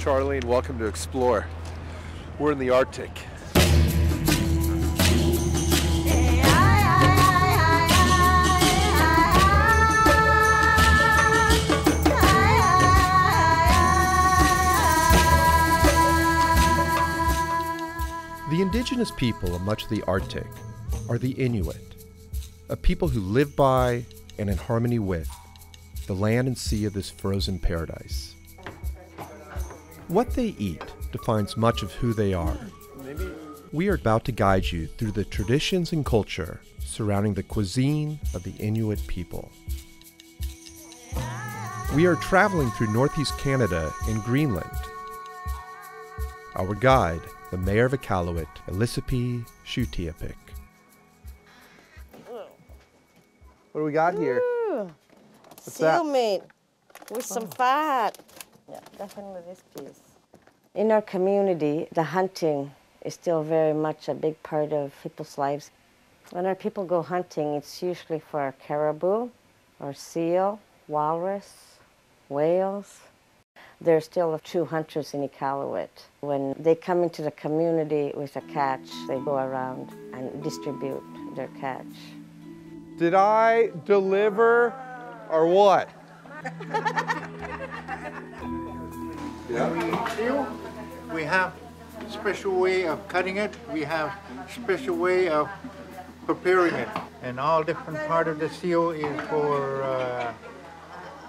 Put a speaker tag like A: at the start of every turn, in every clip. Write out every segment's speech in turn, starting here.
A: Charlie, and welcome to Explore. We're in the Arctic.
B: The indigenous people of much of the Arctic are the Inuit, a people who live by and in harmony with the land and sea of this frozen paradise. What they eat defines much of who they are. We are about to guide you through the traditions and culture surrounding the cuisine of the Inuit people. We are traveling through northeast Canada and Greenland. Our guide, the mayor of Iqaluit, Elisapee Sheutiapik.
A: What do we got here?
C: What's
A: that?
C: Seal meat with some fat. Yeah, definitely this piece. In our community, the hunting is still very much a big part of people's lives. When our people go hunting, it's usually for caribou or seal, walrus, whales. There are still true hunters in Iqaluit. When they come into the community with a catch, they go around and distribute their catch.
A: Did I deliver or what?
D: seal. We have special way of cutting it. We have special way of preparing it. And all different part of the seal is for uh,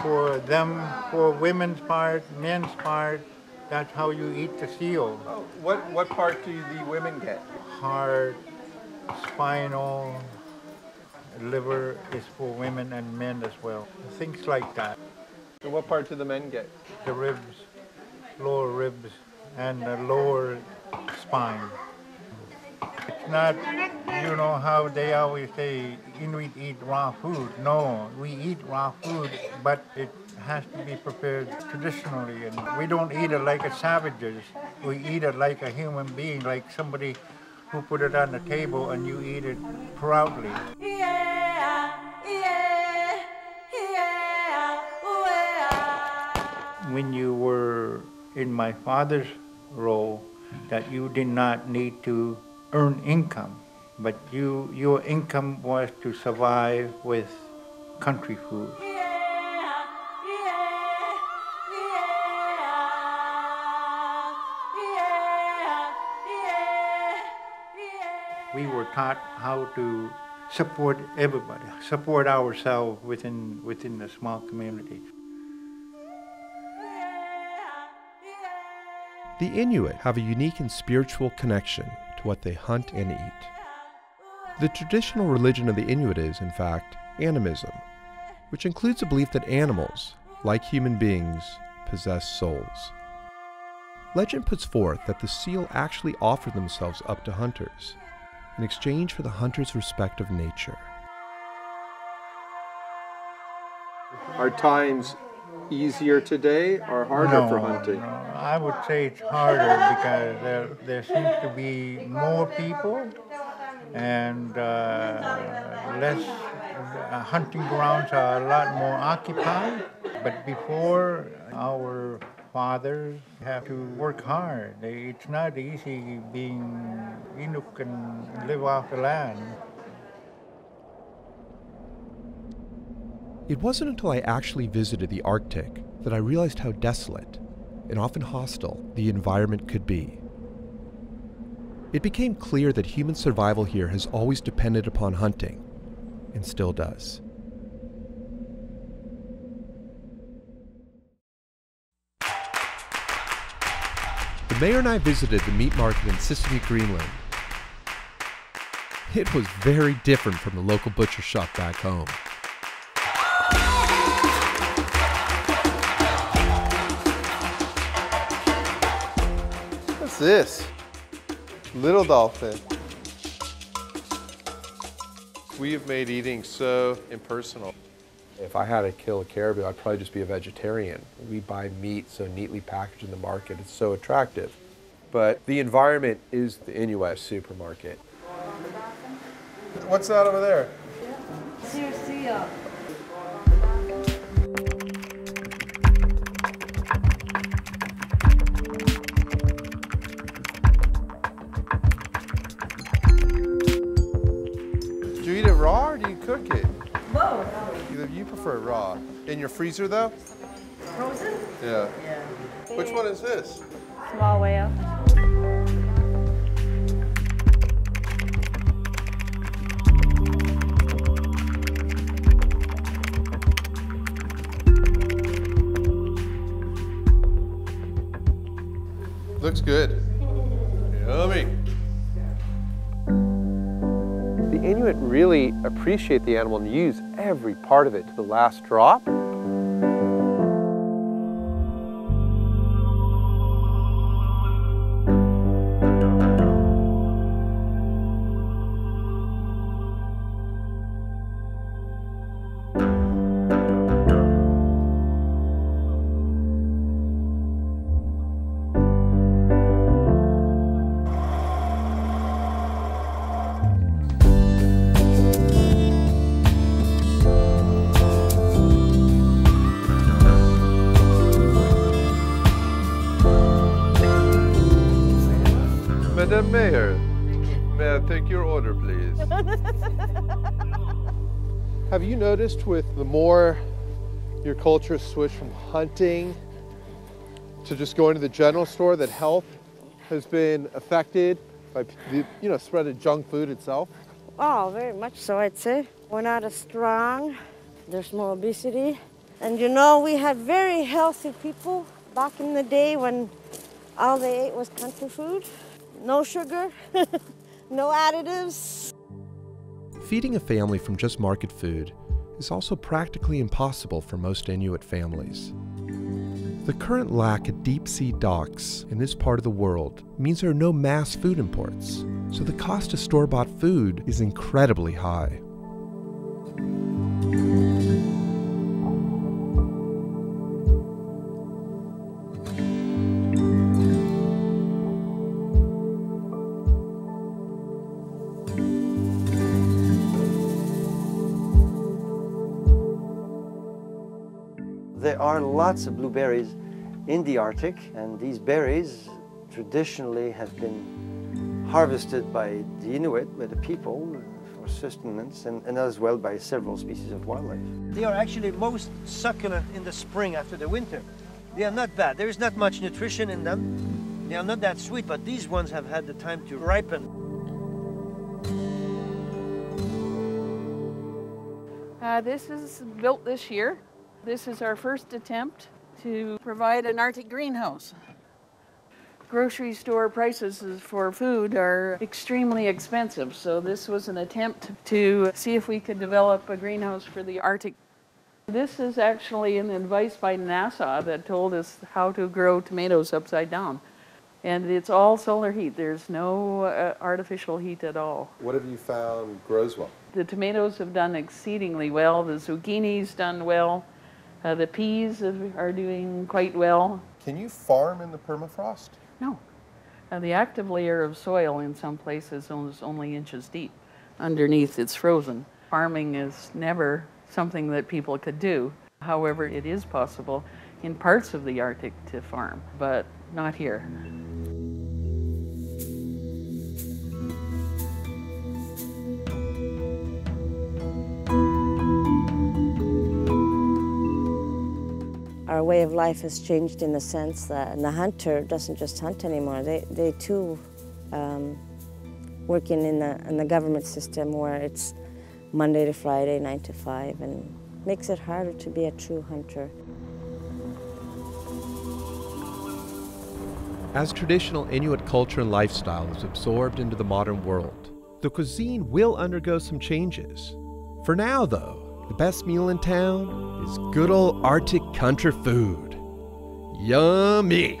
D: for them, for women's part, men's part. That's how you eat the seal.
A: What what part do the women get?
D: Heart, spinal, liver is for women and men as well. Things like that.
A: And what part do the men get?
D: The ribs, lower ribs, and the lower spine. It's not, you know, how they always say Inuit eat raw food. No, we eat raw food, but it has to be prepared traditionally. And we don't eat it like a savages. We eat it like a human being, like somebody who put it on the table and you eat it proudly. when you were in my father's role that you did not need to earn income, but you your income was to survive with country food. We were taught how to support everybody, support ourselves within within the small community.
B: The Inuit have a unique and spiritual connection to what they hunt and eat. The traditional religion of the Inuit is, in fact, animism, which includes a belief that animals, like human beings, possess souls. Legend puts forth that the seal actually offered themselves up to hunters in exchange for the hunter's respect of nature.
A: Are times easier today or harder
D: No,
A: for hunting?
D: no, I would say it's harder because there, there seems to be more people and uh, less uh, hunting grounds are a lot more occupied. But before, our fathers have to work hard. It's not easy being Inuk and live off the land.
B: It wasn't until I actually visited the Arctic that I realized how desolate and often hostile the environment could be. It became clear that human survival here has always depended upon hunting, and still does. The mayor and I visited the meat market in Sisimiut, Greenland. It was very different from the local butcher shop back home.
A: This? Little dolphin. We have made eating so impersonal. If I had to kill a caribou, I'd probably just be a vegetarian. We buy meat so neatly packaged in the market. It's so attractive. But the environment is the Inuit supermarket. What's that over there?
C: Both.
A: Either you cook it? Both. You prefer raw. In your freezer though?
C: Frozen?
A: Yeah.
C: Yeah.
A: Which one is this?
C: Small whale.
A: Looks good. Yummy. Inuit really appreciate the animal and use every part of it to the last drop. Mayor, may I take your order, please? Have you noticed with the more your culture switched from hunting to just going to the general store that health has been affected by the you know spread of junk food itself?
C: Oh, very much so, I'd say. We're not as strong. There's more obesity. And you know, we had very healthy people back in the day when all they ate was country food. No sugar, no additives.
B: Feeding a family from just market food is also practically impossible for most Inuit families. The current lack of deep sea docks in this part of the world means there are no mass food imports, so the cost of store bought food is incredibly high.
E: There are lots of blueberries in the Arctic, and these berries traditionally have been harvested by the Inuit, by the people, for sustenance, and, and as well by several species of wildlife. They are actually most succulent in the spring after the winter. They are not bad. There is not much nutrition in them. They are not that sweet, but these ones have had the time to ripen.
F: Uh, this is built this year. This is our first attempt to provide an Arctic greenhouse. Grocery store prices for food are extremely expensive, so this was an attempt to see if we could develop a greenhouse for the Arctic. This is actually an advice by NASA that told us how to grow tomatoes upside down. And it's all solar heat. There's no uh, artificial heat at all.
A: What have you found grows well?
F: The tomatoes have done exceedingly well. The zucchini's done well. Uh, the peas are doing quite well.
A: Can you farm in the permafrost?
F: No. Uh, the active layer of soil in some places is only inches deep. Underneath, it's frozen. Farming is never something that people could do. However, it is possible in parts of the Arctic to farm, but not here.
C: Way of life has changed in the sense that the hunter doesn't just hunt anymore. They, they too um, working in the, in the government system where it's Monday to Friday, nine to five, and makes it harder to be a true hunter.
B: As traditional Inuit culture and lifestyle is absorbed into the modern world, the cuisine will undergo some changes. For now, though, the best meal in town is good old Arctic country food. Yummy!